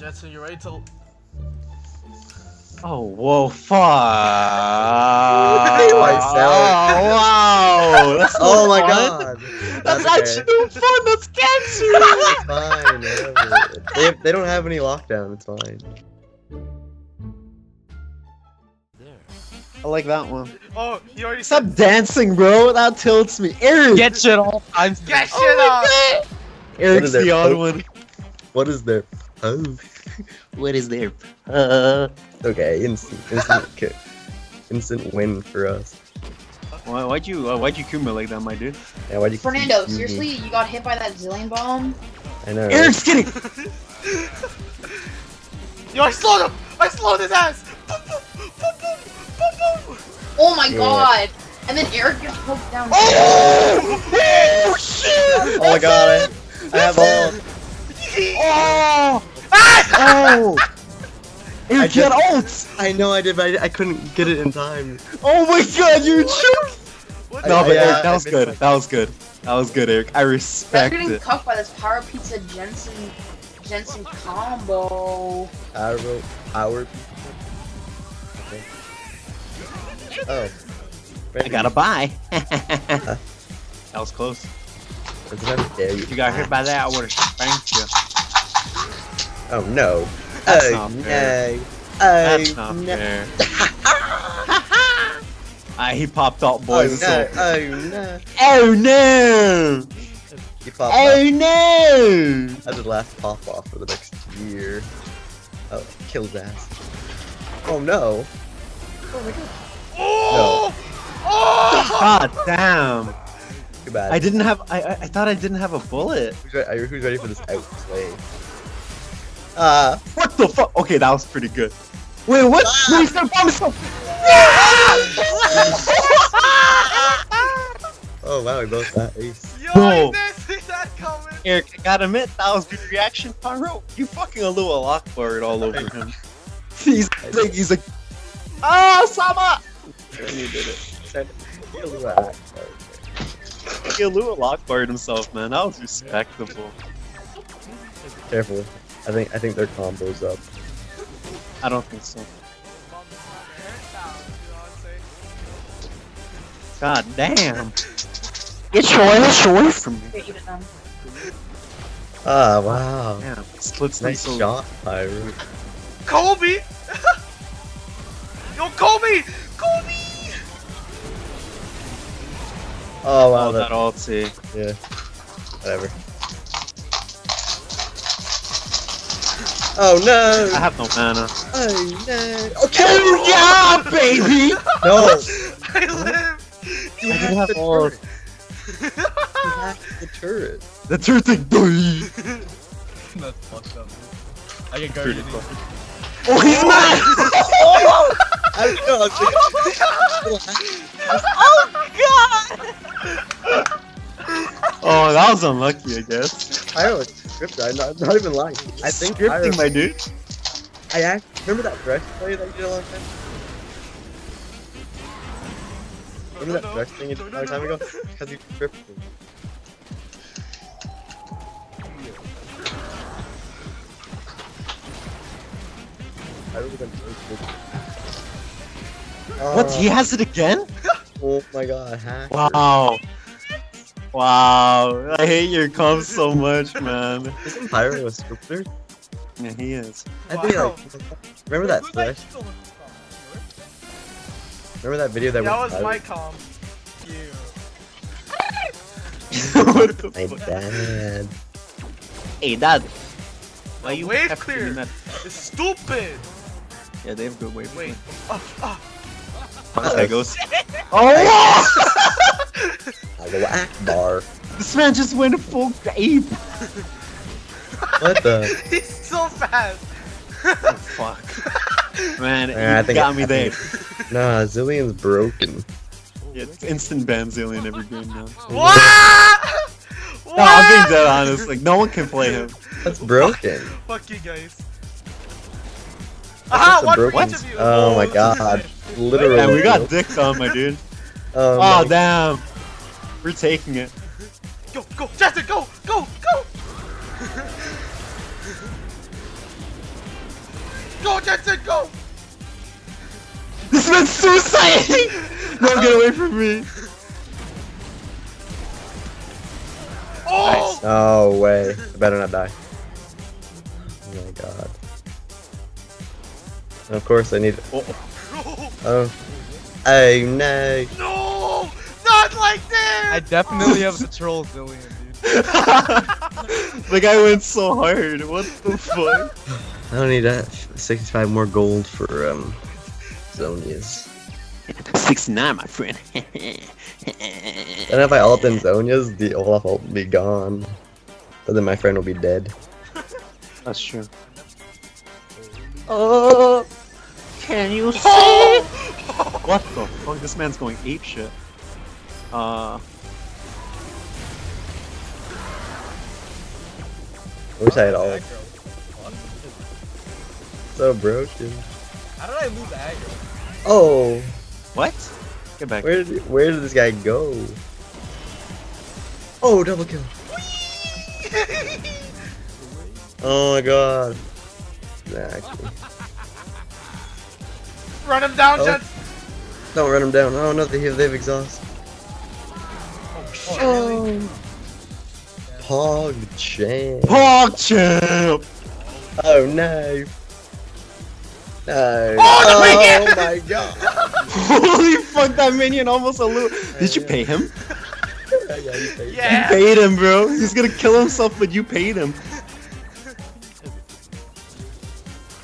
Jetson, you ready to? Oh, whoa, fuck! myself. Oh, wow! That's no Oh my fun. god! That's okay. actually no fun. That's cancer. It's fine. They, have, they don't have any lockdown. It's fine. I like that one. Oh, you already Stop said. dancing, bro. That tilts me. Eric. Get shit all times. Get shit Oh up. my Eric's the odd one. What is their? Oh. What is there? Uh, Okay, instant, instant kick, instant win for us. why, why'd you uh, why'd you Kuma like that, my dude? Yeah, why'd you? Fernando, confuse me? seriously, you got hit by that Zilean bomb? I know. right? Eric's getting. Yo, I slowed him. I slowed his ass. Boom, boom, boom. Oh my Yeah. god! And then Eric gets poked down. Oh! oh shit! Oh my god! I, I have all. Oh! Ah! Oh! I get just- ult! I know I did, but I, I couldn't get it in time. Oh my god, you choked! No, but yeah, Eric, that was good. my- That was good. That was good, Eric. I That's respect getting it. cuffed by this Power Pizza Jensen Jensen combo. I Power, power. Okay. Oh. I gotta buy. that was close. Doesn't have dare you. If you got hit by that, I would've spanked you. Oh no. That's oh, not fair. no. Oh, That's not no. fair. Ah, he popped out, Oh no. Oh no. Oh no! You popped Oh off. no! That's the last pop off for the next year. Oh, kill his ass. Oh no. Oh my god. Oh! Oh! God damn! Too bad. I didn't have. I I, I thought I didn't have a bullet. Who's ready, who's ready for this outplay? Ah. What the fuck? Okay, that was pretty good. Wait, what? No, he's gonna bomb himself. Oh wow, he both got ace. Yo, Whoa. I didn't see that coming. Eric, I gotta admit, that was good reaction. Pyro, you fucking a little lockboard all over him. he's like, he's like, ah, Sama! And you did it. Kill his ass. He a little lockboard himself, man. That was respectable. Careful. I think I think their combos up. I don't think so. God damn. Get your ass away from me. Okay, even. Ah wow. Damn, splits them Nice so shot, Pyro. Kobe! Yo, Kobe! Kobe! Oh wow, Oh, that, that ulti. yeah. Whatever. Oh no! I have no mana. Oh no! Oh yeah, baby! No! I live! You I have have the all- turret. You have the turret. The turret thing. That's fucked up. I can go Pretty you. Oh, he's oh, mad! I don't know. I was oh, oh, that was unlucky, I guess. Pyro was scripted. I'm not, not even lying. I think scripting, Pyro, my dude. I act, remember that dress play that you did a long time. Remember that dress thing you did a long time ago? Because you scripted. I really been What? He has it again? Oh my god, hacker. Wow. Wow. I hate your comp so much, man. Isn't Pyro a scripter? Yeah, he is. I think Wow. like, remember that Who's that thresh? still in the Remember that video that we. That went was my viral? com. You. what the My fuck? dad. Hey, Dad. Why you wave have to be clear. It's stupid! Yeah, they have good wave. Wait. Oh, oh. There goes. Oh! Hello Akbar. this man just went full ape. What the? He's so fast! Fuck. Man, Yeah, I you think got I- me I there. think- Nah, Zilean's broken. Yeah, it's instant ban Zillion every game now. What? No, I'm being dead honest. Like, no one can play him. That's broken. Fuck you guys. That's Aha! a One for broken- each of you! Oh my god. Literally. And we got dick on, my dude. Um, oh, Oh, my- damn. We're taking it. Go, go, Justin, go, go, go! Go, Jensen, go! This man's suicide! no, get away from me! Oh! No way. I better not die. Oh my god. And of course I need. No! Oh. Oh no. No! Not like I definitely have the troll Zilean, dude. the guy went so hard. What the fuck? I don't need that. 65 more gold for um Zhonya's. 69, my friend. And if I ult in Zhonya's, the Olaf ult will be gone. But then my friend will be dead. That's true. Oh, can you see? Oh! What the fuck? This man's going ape shit. Uh, I wish I had ult. Aggro. So broken. How did I lose aggro? Oh, what? Get back. where did where did this guy go? Oh, double kill. Oh my god. Nah, actually. Run him down, Oh. Jensen! Don't run him down. Oh no, they have, they have exhaust. Oh, Pog champ. Pog champ! Oh no. No. Oh, oh my god. Holy fuck, that minion almost a little. Did you pay him? yeah, you paid. Yeah. You paid him, bro. He's gonna kill himself, but you paid him.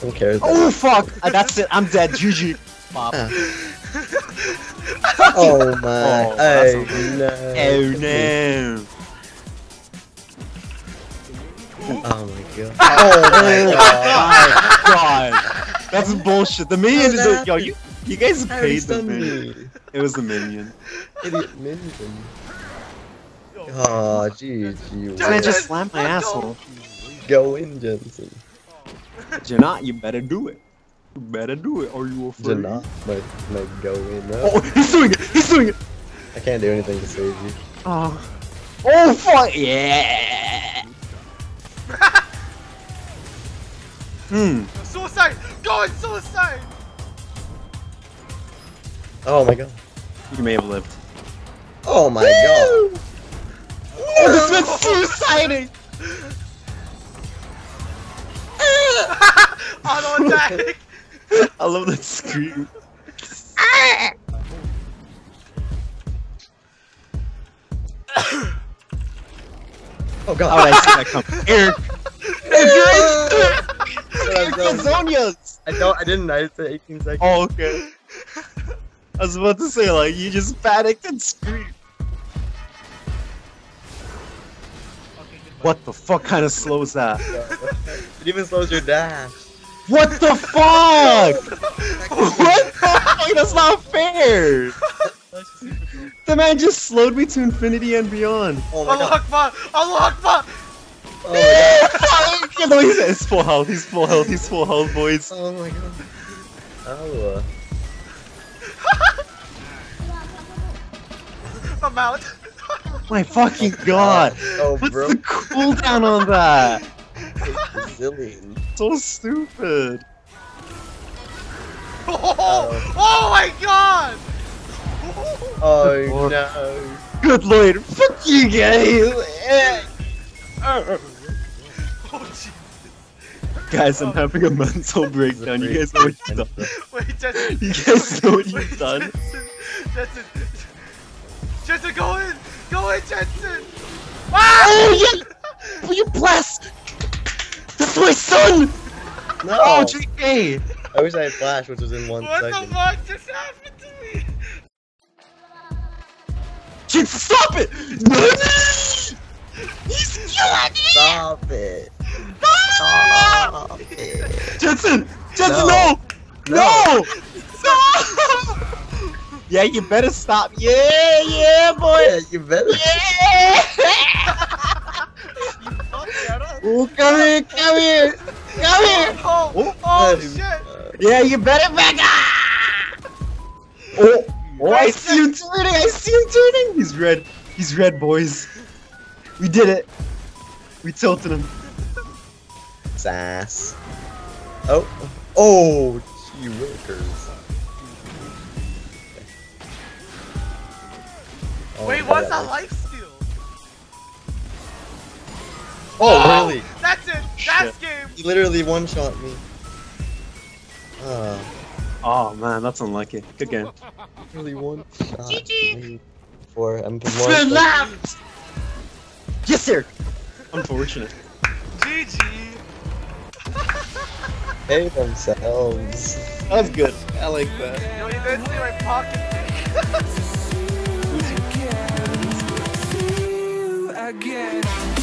Who cares? Oh fuck! Uh, that's it. I'm dead. GG. Pop. Ah. Oh my. Oh, oh no. Oh no. Oh my god. Oh my my god. That's bullshit. The minion How is did a, that yo, you you guys How paid the stun minion. me? It was the minion. Idiot minion. Oh, jeez, you This man just Jensen, slammed my asshole. go in, Jensen. You're not. You better do it. You better do it, or you afraid. Janot might, might go in. Oh, Oh, he's doing it. He's doing it. I can't do anything to save you. Oh. Oh fuck yeah. Hmm. Suicide! Go in suicide! Oh my god. You may have lived. Oh my god. Oh, this man's suiciding. Auto attack! I love that scream. Oh How god. did I see that come? Eric. Eric uh, Kazonias. I don't. I didn't. I said 18 seconds. Oh, okay. I was about to say, like, you just panicked and screamed. What the fuck kind of slows that? It even slows your dash. What the fuck? what the fuck? That's not fair. The man just slowed me to infinity and beyond. Oh my Allah god. Akbar! Allah Akbar! Oh my god. no, he's, he's full health. He's full health. He's full health, boys. Oh my god. Oh. Uh, I'm out. My fucking god. oh, What's bro. the cooldown on that? Zilean. So stupid. Oh, oh my god! Oh no. Good lord. Fuck you guys. Oh. Guys, I'm having a mental breakdown. You guys know what you've done. Wait, Jensen. You guys know what you've done. Jensen. Jensen, go in! Go in, Jensen! Ah! Oh yeah! You blast! That's my son! No. Oh, JK! I wish I had flash, which was in one What the fuck just happened to me? Kid, stop it! No! He's killing me! Stop it. Ah! Stop it. Jensen! Jensen, No. no! No! No! Yeah, you better stop. Yeah, yeah, boy! Yeah, you better. Yeah! oh, come here, come here! Come here! Oh, Oh, oh shit! Yeah, you better back up! Oh, oh, I see him turning! I see him turning! He's red. He's red, boys. We did it. We tilted him. Sass. Oh. Oh, gee willikers. Oh, Wait, what's that oh, life Oh, really? That's it. That's game. He literally one-shot me. Ah, Oh man, that's unlucky. Good game. really one shot. GG. me For MP1. Yes, sir. Unfortunate. GG. Pay themselves. That was good. I like that. Yo, you didn't see my pocket. again.